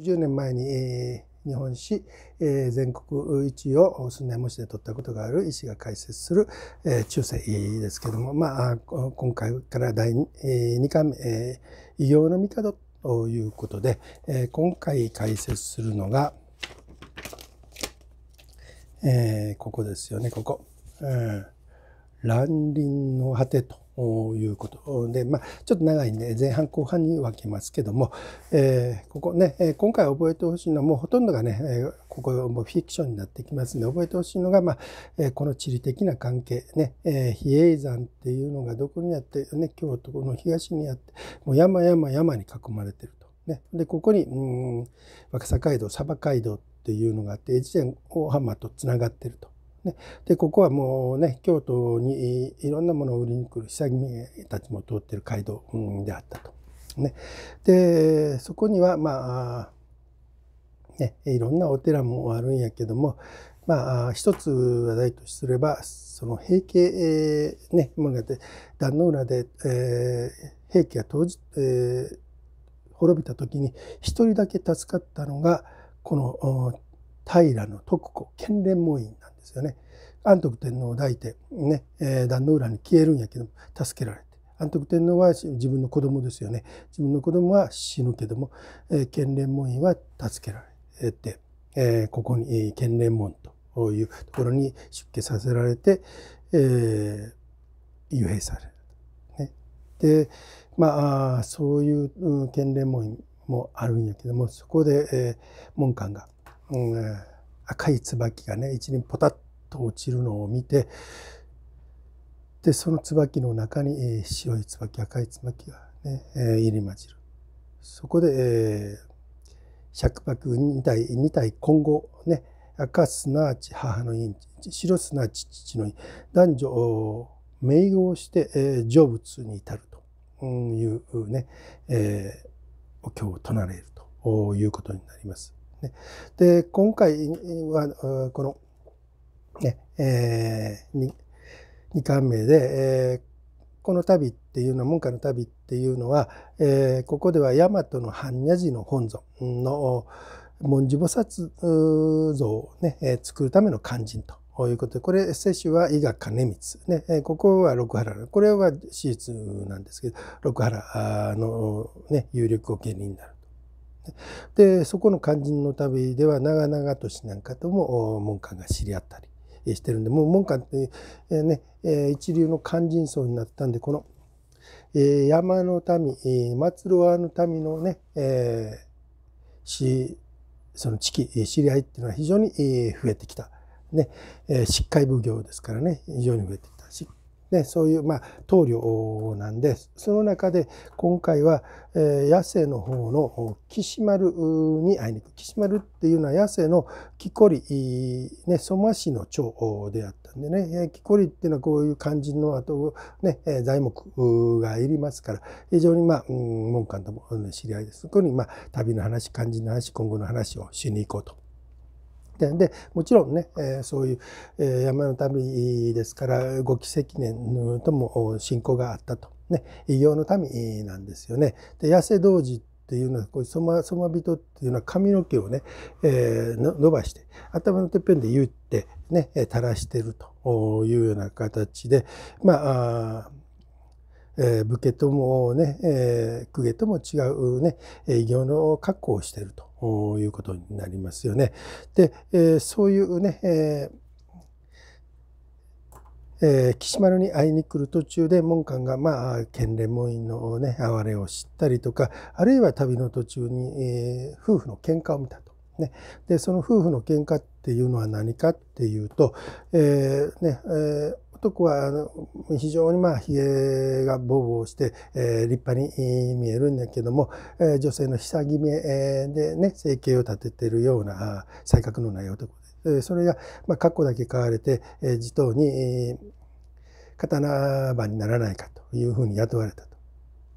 10年前に、えー、日本史、えー、全国一位を数年模試で取ったことがある医師が解説する、えー、中世ですけども、まあ、今回から第 2,、えー、2回目、えー、医療の帝ということで、えー、今回解説するのが、えー、ここですよね、ここ。うん乱林の果てということで、まあ、ちょっと長いんで前半後半に分けますけども、えー、ここね、え今回覚えてほしいのはもうほとんどがね、えここもフィクションになってきますんで覚えてほしいのが、まあえ、この地理的な関係ね、え比叡山っていうのがどこにあって、ね、京都の東にあってもう山山山に囲まれてると。ね、でここにうん若狭街道鯖街道っていうのがあって越前大浜とつながってると。ね、でここはもうね京都にいろんなものを売りに来る下着たちも通ってる街道であったと。ね、でそこにはまあねいろんなお寺もあるんやけどもまあ一つ話題とすればその平家、えー、ねものがて壇の浦で、えー、平家が当時、えー、滅びた時に一人だけ助かったのがこの平徳子建連門院なんですよね。安徳天皇を抱いてね、え、壇の浦に消えるんやけど助けられて安徳天皇は自分の子供ですよね自分の子供は死ぬけども、え、建連門院は助けられて、え、ここに建連門というところに出家させられて、えー、幽閉される。ね、でまあそういう建連門院もあるんやけどもそこで、えー、門官がうん、赤い椿がね一輪ポタッと落ちるのを見てでその椿の中に、えー、白い椿赤い椿がね、えー、入り混じるそこで、えー、百幕二体二体今後ね赤すなわち母の因白すなわち父の因男女を名号して、えー、成仏に至るというね、えー、お経を唱えるということになります。ね、で今回はこの、ねえー、2, 巻目で、えー、この旅っていうのは文化の旅っていうのは、えー、ここでは大和の般若寺の本尊の文字菩薩像をね、作るための肝心と。いうことで、これ、摂取は伊賀金光。ね、ここは六原。これは史実なんですけど、六原のね、有力御家人になる。でそこの肝心の旅では長々としなんかとも門下が知り合ったりしてるんでもう門下って、ね、一流の肝心層になったんでこの、山の民、松呂川の民のね、えー、その地域知り合いっていうのは非常に増えてきた。ね、えー、疾海奉行ですからね非常に増えてきた。ね、そういう、まあ、棟梁なんでその中で今回は、えー、八瀬の方の岸丸に会いに行く岸丸っていうのは八瀬の木こり、ね、相馬市の町であったんでね木こりっていうのはこういう肝心の後、ね、材木がいりますから非常に、まあ、門官とも知り合いです。そこに、まあ、旅の話肝心の話今後の話をしに行こうと。でもちろんね、そういう、山の民ですから五期積年とも信仰があったと、ね、異形の民なんですよね。で痩せ童子っていうのはこうそまそま人っていうのは髪の毛をね、えー、伸ばして頭のてっぺんで言ってね垂らしてるというような形でまあえー、武家ともね、えー、公家とも違うね異形の格好をしているということになりますよね。で、えー、そういうね、えーえー、岸丸に会いに来る途中で門官が、まあ、建連門院のね哀れを知ったりとかあるいは旅の途中に、えー、夫婦の喧嘩を見たと。ね、でその夫婦の喧嘩っていうのは何かっていうと、えーねえー男はあの非常にまあひげがぼうぼうして、えー、立派に見えるんだけども、えー、女性の下着目でね生計を立ててるような才覚のない男で、え、それがまあ過去だけ買われて、えー、地頭に、えー、刀番にならないかというふうに雇われたと。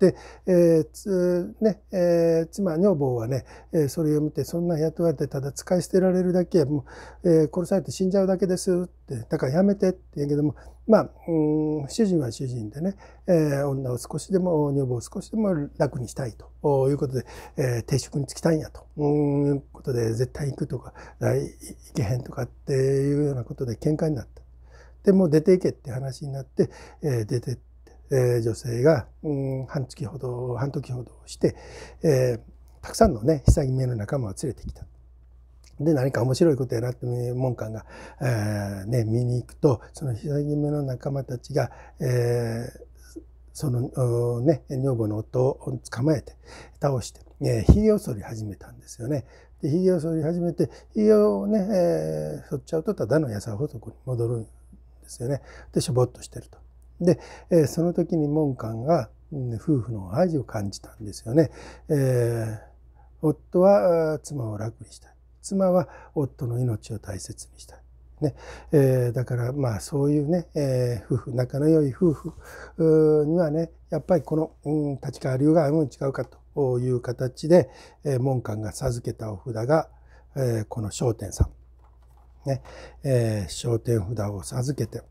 で、えーねえー、妻女房はね、えそれを見てそんな雇われてただ使い捨てられるだけもう、え殺されて死んじゃうだけですってだからやめてって言うけどもまあ、うん、主人は主人でね、えー、女を少しでも女房を少しでも楽にしたいということで、えー、定職に就きたいんやということで絶対行くとか行けへんとかっていうようなことで喧嘩になった。でも出ていけって話になって、えー、出てって、えー、女性が、うん、半月ほど半時ほどして、えー、たくさんのね久木目の仲間を連れてきた。で何か面白いことやなって門官が、えーね、見に行くとその膝決めの仲間たちが、えー、その、ね、女房の夫を捕まえて倒して、えー、ひげを剃り始めたんですよね。でひげを剃り始めてひげをね、えー、剃っちゃうとただの野菜法則に戻るんですよね。でしょぼっとしてると。で、えー、その時に門官が、うん、夫婦の愛を感じたんですよね。えー、夫は妻を楽にしたい。妻は夫の命を大切にしたい。ねえー、だからまあそういうね、えー、夫婦仲の良い夫婦にはねやっぱりこの、うん、立川流があるに違うかという形で、えー、門官が授けたお札が、えー、この商店さん、ねえー、商店札を授けて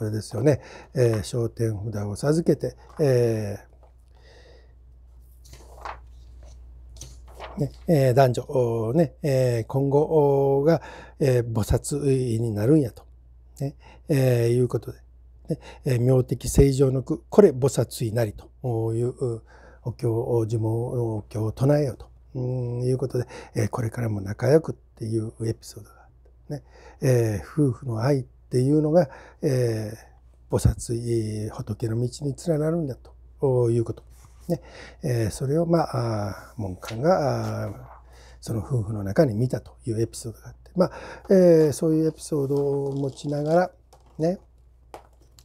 これですよね、えー、商店札を授けて、えーねえー、男女、ねえー、今後が、えー、菩薩になるんやと、ねえー、いうことで、ねえー、妙的正常の句。これ菩薩になりと。いうお経呪文のお経を唱えようと。ういうことで、えー、これからも仲良くっていうエピソードがあって、ねえー、夫婦の愛っていうのが、えー、菩薩仏の道に連なるんだということ。ね。えー、それをまあ門官がその夫婦の中に見たというエピソードがあって、まあえー、そういうエピソードを持ちながらね、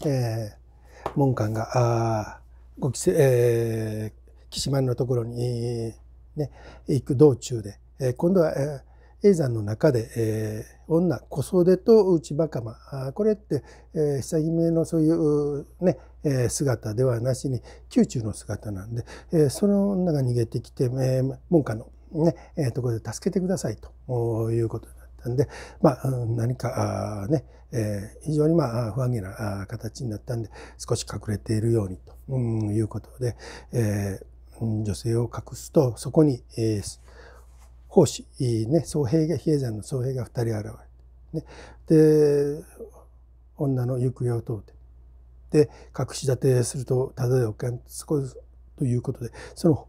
えー、門官がごきせ、えー、岸丸のところに、ね、行く道中で、えー、今度は、えー永山の中で、えー、女子袖と内ばかまこれって、えー、久姫のそういうね、えー、姿ではなしに宮中の姿なんで、えー、その女が逃げてきて、えー、門下のね、えー、ところで助けてくださいということだったんで、まあ、何かあね、えー、非常にまあ不安げな形になったんで少し隠れているようにということで、えー、女性を隠すとそこに、えー、奉仕、ね、僧兵が、比叡山の僧兵が2人現れて、ね、で、女の行方を問うて、で、隠し立てすると、ただでおかんそこということで、その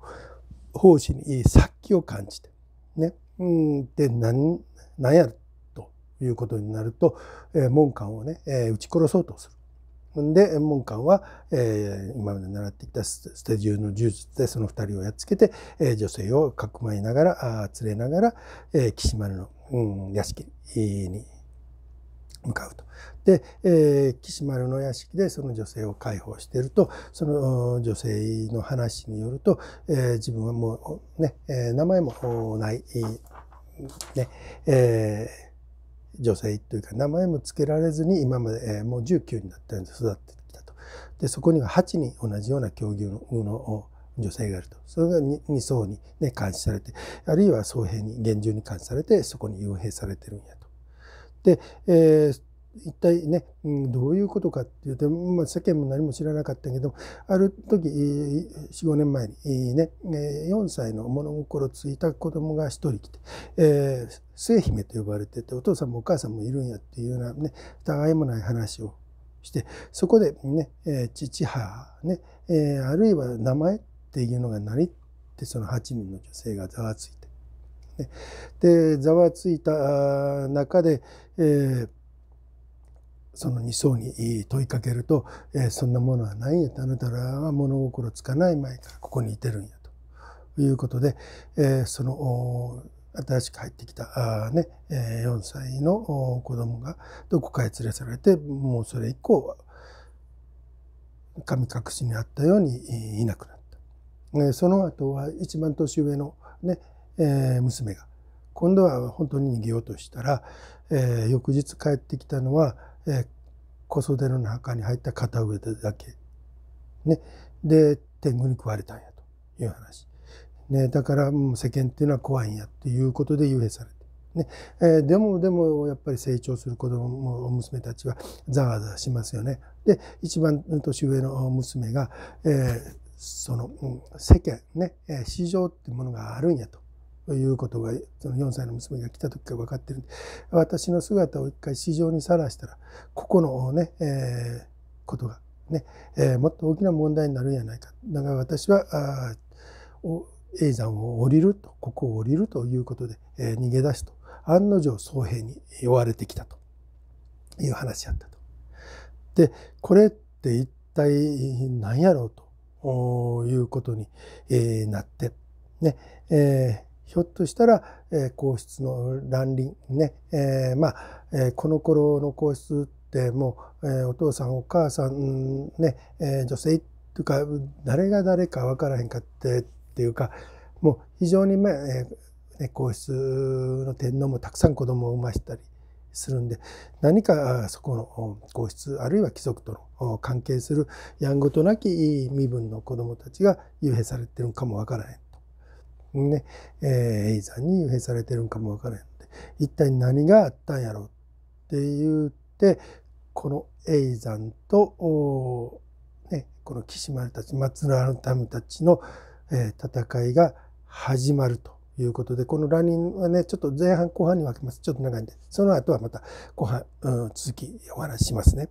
奉仕に殺気を感じて、ね、うん、で、何、何やるということになると、えー、門官をね、えー、撃ち殺そうとする。で門官は、えー、今まで習ってきた捨て銃の呪術でその二人をやっつけて、えー、女性をかくまいながらあ連れながら、えー、岸丸の、うん、屋敷に向かうと。で、えー、岸丸の屋敷でその女性を解放しているとその女性の話によると、えー、自分はもうね、え、名前もない、ねえー女性というか名前も付けられずに今まで、えもう19になったんで育ってきたと。でそこには8人同じような境遇の女性があると。それが 2, 層に、ね、監視されてあるいは僧兵に厳重に監視されてそこに幽閉されてるんやと。で、えー、一体ね、どういうことかっていうと、まあ、世間も何も知らなかったけどある時45年前にね4歳の物心ついた子供が一人来て、えー、末姫と呼ばれててお父さんもお母さんもいるんやっていうようなね疑いもない話をしてそこでね、えー、父母ね、えー、あるいは名前っていうのが何ってその8人の女性がざわついて。ね、でざわついた中で、えーその二層に問いかけると、えー、そんなものはないんやとあなたらは物心つかない前からここにいてるんやということで、えー、その新しく入ってきたあ、ねえ、4歳の子供がどこかへ連れ去られてもうそれ以降神隠しにあったようにいなくなった。えその後は一番年上のね、えー、娘が今度は本当に逃げようとしたら、えー、翌日帰ってきたのはえー、子育ての中に入った片上だけ。ね。で、天狗に食われたんやという話。ね、だから世間っていうのは怖いんやっていうことで幽閉されて。ねえー、でもでもやっぱり成長する子供娘たちはざわざわしますよね。で一番年上の娘が、えー、その、世間ね、市場っていうものがあるんやと。ということがその4歳の娘が来た時から分かってるんで私の姿を一回市場にさらしたらここのね、えー、ことがね、えー、もっと大きな問題になるんじゃないかだから私はあ永山を降りるとここを降りるということで、えー、逃げ出すと案の定僧兵に追われてきたという話やったと。でこれって一体何やろうということに、なってね、え、ひょっとしたら、え、皇室の乱林ね、えー、まあ、えー、この頃の皇室ってもう、えー、お父さんお母さんね、え、女性というか誰が誰か分からへんかってっていうかもう非常に、まあえーね、皇室の天皇もたくさん子供を産ましたりするんで何かそこの皇室あるいは貴族との関係するやんごとなき身分の子供たちが幽閉されてるかもわからへん。ね、えー、永山に幽閉されてるんかもわからへんで一体何があったんやろうって言ってこの永山と、ね、この岸丸たち松浦の民たちの、えー、戦いが始まると。いうことで、このランニンはね、ちょっと前半後半に分けます。ちょっと長いんで、その後はまた後半、うん、続きお話しますね。